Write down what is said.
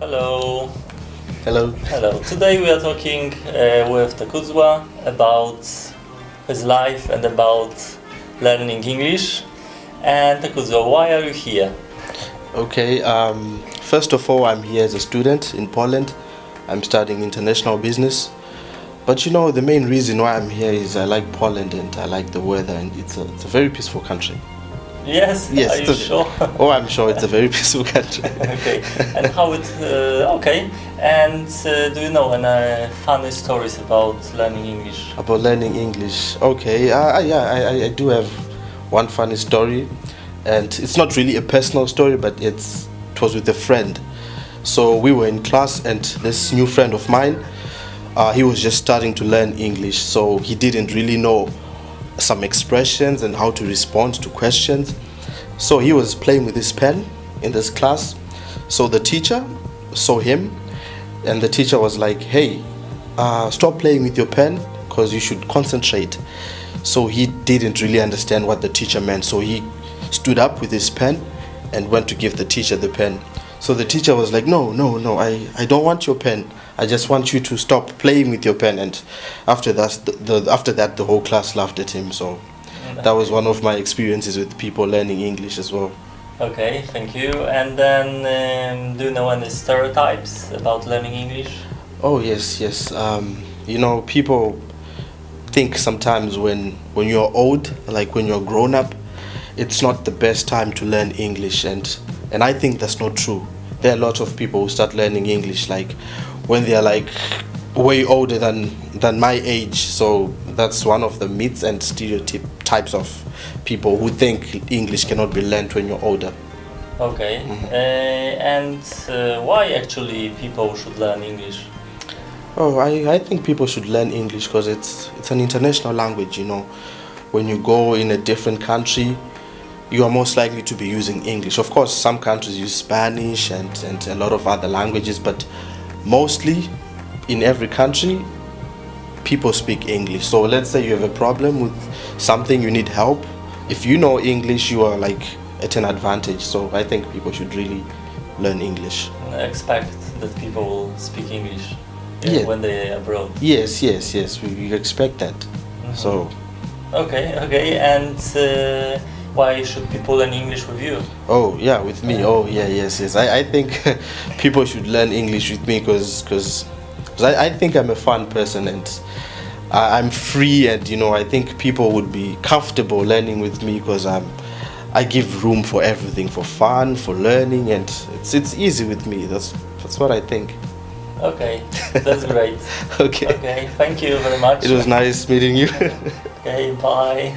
Hello. Hello. Hello. Today we are talking uh, with Takudzwa about his life and about learning English. And Takudzwa, why are you here? Okay, um, first of all, I'm here as a student in Poland. I'm studying international business. But you know, the main reason why I'm here is I like Poland and I like the weather, and it's a, it's a very peaceful country. Yes, Yes. are you sure? oh, I'm sure it's a very peaceful country. okay. And how it? Uh, okay. And uh, do you know any funny stories about learning English? About learning English. Okay, uh, I- yeah, I, I, I do have one funny story, and it's not really a personal story, but it's it was with a friend. So we were in class, and this new friend of mine, uh, he was just starting to learn English, so he didn't really know some expressions and how to respond to questions. So he was playing with his pen in this class. So the teacher saw him, and the teacher was like, "Hey, uh, stop playing with your pen because you should concentrate." So he didn't really understand what the teacher meant. So he stood up with his pen and went to give the teacher the pen. So the teacher was like, "No, no, no, I, I don't want your pen. I just want you to stop playing with your pen." And after that, the, the after that, the whole class laughed at him. So that was one of my experiences with people learning English as well. Okay, thank you. And then, um, do you know any stereotypes about learning English? Oh yes, yes. Um, you know, people think sometimes when when you're old, like when you're grown up, it's not the best time to learn English, and and I think that's not true. There are lots of people who start learning English like when they are like way older than than my age. So that's one of the myths and stereotype types of people who think English cannot be learned when you're older. Okay. Uh, and uh, why actually people should learn English? Oh, I, I think people should learn English because it's it's an international language. You know, when you go in a different country, you are most likely to be using English. Of course, some countries use Spanish and, and a lot of other languages, but mostly in every country, people speak English. So let's say you have a problem with something, you need help. If you know English, you are like at an advantage. So I think people should really learn English. Expect that people will speak English Yeah. when they are abroad. Yes, yes, yes. We, we expect that. So. Okay, okay. And uh, why should people learn English with you? Oh yeah, with me. Oh yeah, yes, yes. I, I think people should learn English with me because because I, I think I'm a fun person and I, I'm free and you know I think people would be comfortable learning with me because I'm I give room for everything for fun for learning and it's it's easy with me. That's that's what I think. Okay, that's great. Okay. Okay, thank you very much. It was nice meeting you. Okay, bye.